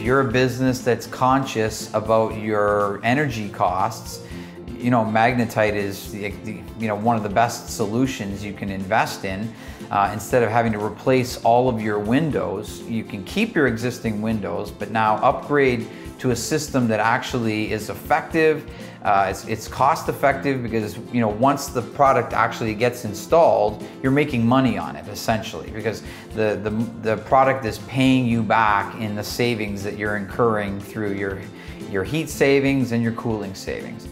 you're a business that's conscious about your energy costs, you know, magnetite is the, the, you know one of the best solutions you can invest in. Uh, instead of having to replace all of your windows, you can keep your existing windows, but now upgrade to a system that actually is effective. Uh, it's, it's, cost effective because you know once the product actually gets installed, you're making money on it essentially because the, the, the product is paying you back in the savings that you're incurring through your, your heat savings and your cooling savings.